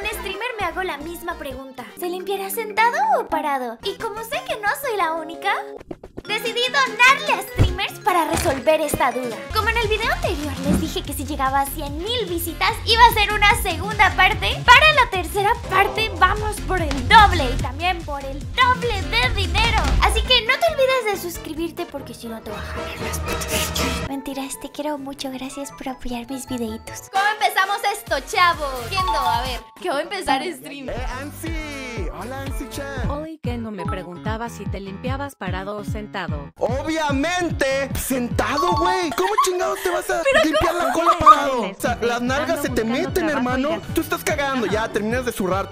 un streamer me hago la misma pregunta. ¿Se limpiará sentado o parado? Y como sé que no soy la única, decidí donarle a streamers para resolver esta duda. Como en el video anterior les dije que si llegaba a 100.000 visitas iba a ser una segunda parte, para la tercera parte vamos por el doble y también por el doble de dinero. Así que no te olvides de suscribirte porque si no te bajarán las. Mentiras, te quiero mucho. Gracias por apoyar mis videitos. ¿Cómo empezamos esto, chavo? Entiendo, a ver. Que voy a empezar stream. ¡Eh, Ansi! ¡Hola, Ansi-chan! Hoy Kendo me preguntaba si te limpiabas parado o sentado. ¡Obviamente! ¡Sentado, güey! ¿Cómo chingados te vas a limpiar la cola parado? O sea, las nalgas se te meten, hermano. Tú estás cagando, ya terminas de zurrar.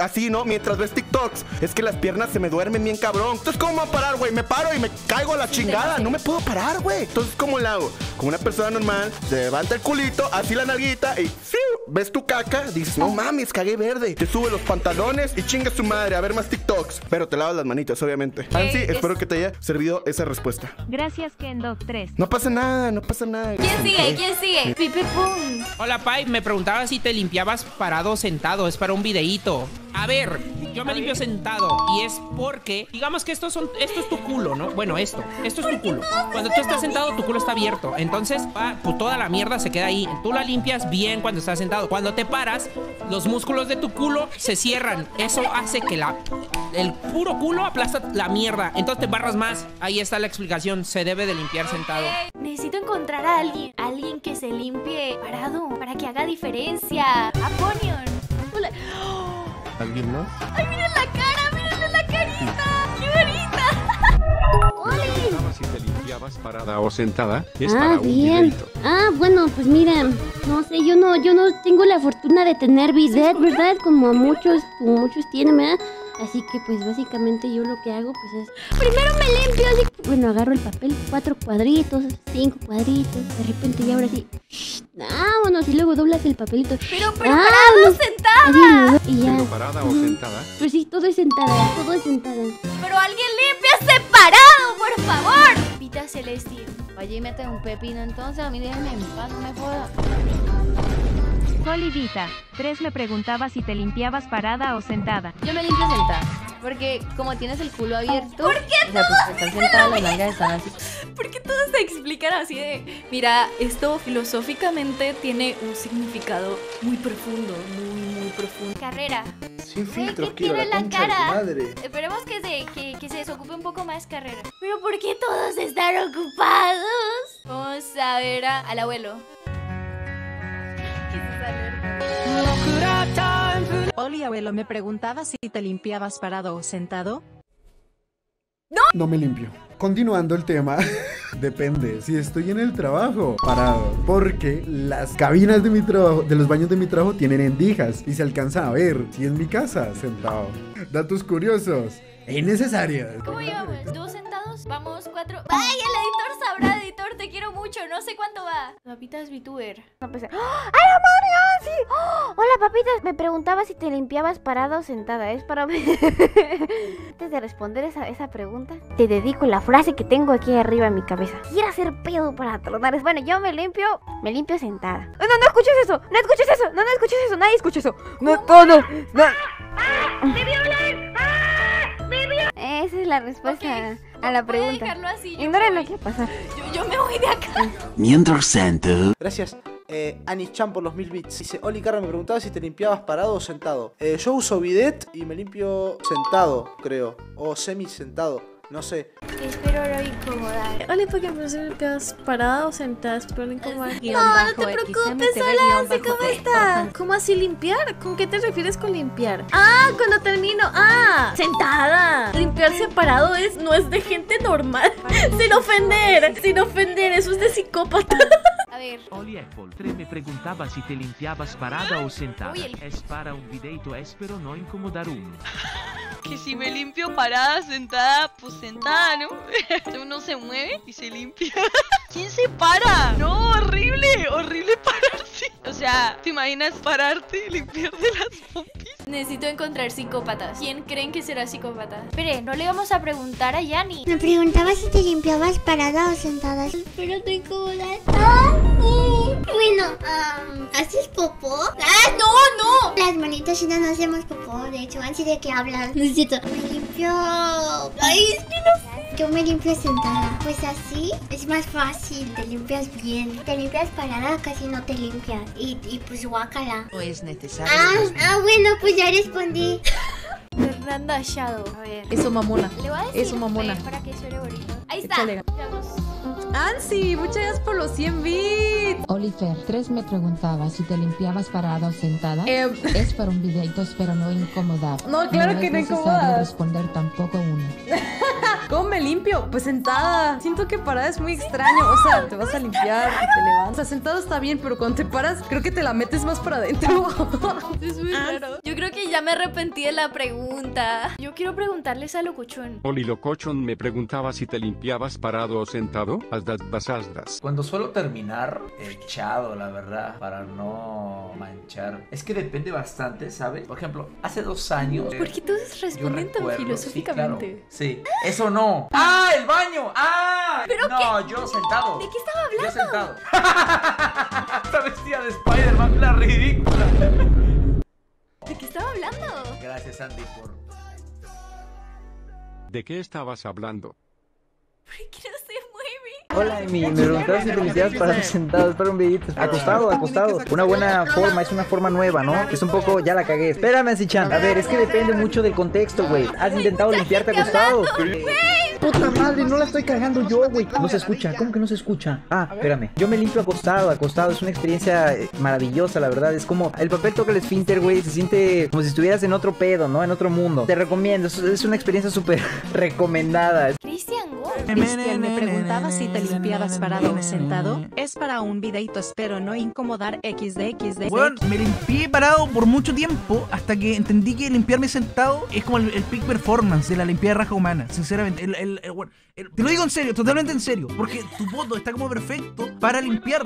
Así, ¿no? Mientras ves TikToks. Es que las piernas se me duermen bien cabrón. Entonces, ¿cómo me voy a parar, güey? Me paro y me caigo a la chingada. No me puedo parar, güey. Entonces, ¿cómo le hago? Como una persona normal, se levanta el culito, así la nalguita y ¡fiu! ves tu caca, dices, no mames, cagué verde. Te sube los pantalones y chinga su madre a ver más TikToks. Pero te lavas las manitas, obviamente. Ansi, es- espero que te haya servido esa respuesta. Gracias Kendo 3. No pasa nada, no pasa nada. ¿Quién sigue? ¿Quién sigue? Pipe Pum. Hola Pai, me preguntaba si te limpiabas parado o sentado, es para un videíto. A ver, yo me limpio sentado y es porque, digamos que estos son, esto es tu culo, ¿no? Bueno, esto, esto es tu culo. Cuando tú estás sentado, tu culo está abierto. Entonces, va, pues toda la mierda se queda ahí. Tú la limpias bien cuando estás sentado. Cuando te paras, los músculos de tu culo se cierran. Eso hace que la, el puro culo aplasta la mierda. Entonces te barras más. Ahí está la explicación. Se debe de limpiar sentado. Necesito encontrar a alguien, alguien que se limpie parado para que haga diferencia. Aponion. Hola. ¿Alguien más? ¡Ay, miren la cara! ¡Miren la carita! ¡Qué bonita! preguntaba si te limpiabas parada o sentada. Es para Ah, un bien. Ah, bueno, pues mira, no sé, yo no, yo no tengo la fortuna de tener bidet, ¿verdad? Como a muchos, como muchos tienen, ¿verdad? Así que pues básicamente yo lo que hago pues es primero me limpio así, bueno, agarro el papel, cuatro cuadritos, cinco cuadritos, de repente ya ahora sí, vámonos y luego doblas el papelito. Pero, pero Ah, parado, no. sentada. Y ya. Pero parada o sentada. Pues sí, todo es sentada, todo es sentada. Pero alguien limpia separado, por favor. Vita Celestia. Vaya y mete un pepino entonces, a mí déjenme en paz, no me joda. Solidita 3 me preguntaba si te limpiabas parada o sentada. Yo me limpio sentada, porque como tienes el culo abierto, ¿por qué o sea, pues las están así. ¿Por qué todos se explican así de, mira, esto filosóficamente tiene un significado muy profundo, muy, muy profundo? Carrera. Sin filtros, ¿qué quiero tiene la la cara? madre. Esperemos que se, que, que se desocupe un poco más carrera. Pero ¿por qué todos están ocupados? Vamos a ver a- al abuelo. Oli abuelo me preguntaba si te limpiabas parado o sentado. No me limpio. Continuando el tema, depende. Si estoy en el trabajo, parado. Porque las cabinas de mi trabajo, de los baños de mi trabajo, tienen endijas y se alcanza a ver. Si en mi casa, sentado. Datos curiosos e innecesarios. ¿Cómo llevamos? ¿Dos sentados? Vamos, cuatro. ¡Ay, el editor sabrá, editor! Te quiero mucho. No sé cuánto va. Papitas VTuber. ¡Ay, la madre! ¡Ah, sí! ¡Oh! Hola, papitas. Me preguntaba si te limpiabas parada o sentada. Es para... Antes de responder esa, esa pregunta, te dedico la frase que tengo aquí arriba en mi cabeza. Quiero hacer pedo para tronar. Bueno, yo me limpio, me limpio sentada. No, no, no escuches eso. No escuches eso. No, no escuches eso. Nadie escucha eso. No, no, no. no. Esa es la respuesta a la a pregunta. dejarlo así. Ignoren lo voy. que pasa. Yo, yo me voy de acá. Mientras tanto. Gracias. Eh, Anis Chan por los mil bits. Dice, Oli Carra me preguntaba si te limpiabas parado o sentado. Eh, yo uso bidet y me limpio sentado, creo. O semi sentado. No sé. Espero no incomodar. Oli, ¿por qué me limpias parada o sentada? Espero no incomodar. No, no te preocupes, Solange, ¿cómo estás? ¿Cómo así limpiar? ¿Con qué te refieres con limpiar? Ah, cuando termino. Ah, sentada. Separado es, no es de gente normal. Sin ofender, sin ofender, eso es de psicópata. A ver. Oli Apple 3 me preguntaba si te limpiabas parada o sentada. Uy, el- Es para un videito, espero no incomodar uno. Que si me limpio parada, sentada, pues sentada, ¿no? Uno se mueve y se limpia. ¿Quién se para? No, horrible, horrible pararse. O sea, ¿te imaginas pararte y limpiarte las pompis? Necesito encontrar psicópatas. ¿Quién creen que será psicópata? Espere, no le vamos a preguntar a Yani. Me preguntaba si te limpiabas parada o sentada. Pero no incomodar. Bueno, ¿haces popó? ¡Ah, no, no! las manitas y no hacemos popó. De hecho, antes de que hablan, necesito. Me limpio. Ay, es que no. Yo me limpio sentada. Pues así es más fácil. Te limpias bien. Te limpias parada, casi no te limpias. Y, y pues guácala. No es necesario. Ah, ah, bueno, pues ya respondí. Fernanda Shadow. A ver. Eso mamona. Le voy a decir Eso mamona. Para que suene bonito. Ahí está. Ansi, muchas gracias por los 100 bits. Oliver, 3 me preguntaba si te limpiabas parada o sentada. Es para un videito, espero no incomodar. No, claro que no es necesario incomodas. responder tampoco uno. ¿Cómo me limpio? Pues sentada. Siento que parada es muy extraño. O sea, te vas a limpiar y te levantas. O sea, sentado está bien, pero cuando te paras, creo que te la metes más para adentro. Es muy raro. Yo creo que ya me arrepentí de la pregunta. Yo quiero preguntarles a Locuchón. Oli Locochon me preguntaba si te limpiabas parado o sentado. Asdas. Cuando suelo terminar echado, la verdad, para no manchar. Es que depende bastante, ¿sabes? Por ejemplo, hace dos años. ¿Por qué todos responden tan filosóficamente? Sí, claro, sí. eso no. ¡Ah, el baño! ¡Ah! ¿Pero no, yo sentado. ¿De qué estaba Yo hablando? sentado. Está vestida de Spider-Man, la ridícula. ¿De qué estaba hablando? Gracias, Andy, por. ¿De qué estabas hablando? ¿Por qué no? Hola, Amy. Me preguntaba si te limpiabas parado sentado, es para un videito. Acostado, acostado. Una buena forma, es una forma nueva, ¿no? Es un poco, ya la cagué. Espérame, Ansi-chan. A ver, es que depende mucho del contexto, güey. ¿Has intentado limpiarte acostado? Puta madre, no la estoy cagando yo, güey. No se escucha, ¿cómo que no se escucha? Ah, espérame. Yo me limpio acostado, acostado. Es una experiencia eh, maravillosa, la verdad. Es como el papel toca el esfínter, güey. Se siente como si estuvieras en otro pedo, ¿no? En otro mundo. Te recomiendo, es, una experiencia súper recomendada. Cristian. Cristian me preguntaba si te limpiabas parado o sentado. Es para un videito, espero no incomodar XD Weón, me limpié parado por mucho tiempo hasta que entendí que limpiarme sentado es como el, el peak performance de la limpieza de raja humana. Sinceramente, el, el- el- bueno, el- te lo digo en serio, totalmente en serio. Porque tu voto está como perfecto para limpiar.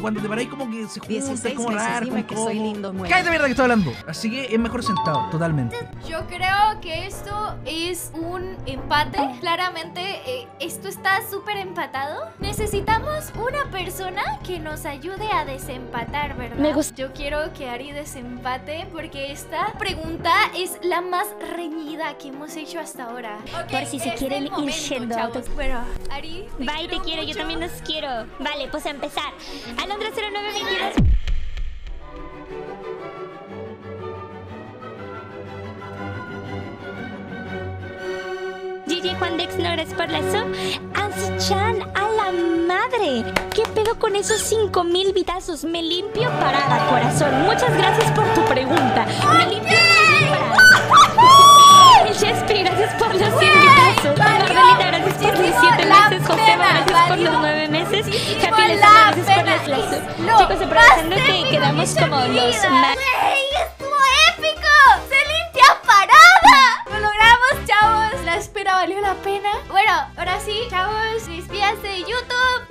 Cuando te paráis como que se junta, 16 como raro, dime que soy lindo, muere. Cállate mierda que estoy hablando. Así que es mejor sentado, totalmente. Yo creo que esto es un empate. Claramente, eh, esto está súper empatado. Necesitamos una persona que nos ayude a desempatar, ¿verdad? Me gusta. Yo quiero que Ari desempate porque esta pregunta es la más reñida que hemos hecho hasta ahora. Por si se quieren ir momento, yendo chavos. Bueno, Ari, te Bye, te quiero quiero, yo también los quiero. Vale, pues a empezar. Alondra 0922. Gigi Juan Dex, no gracias por la sub. Ansi-chan, a la madre. ¿Qué pedo con esos 5000 vitazos? Me limpio parada, corazón. Muchas gracias por tu pregunta. Me limpio parada. El Chespi, gracias por los 100 vitazos. Margarita, gracias por los 7 la meses. Joseba, pena, gracias por los 9 meses. Happy gracias por las Chicos, aprovechando más que quedamos como los vida. Bueno, ahora sí, chavos, despídase de YouTube.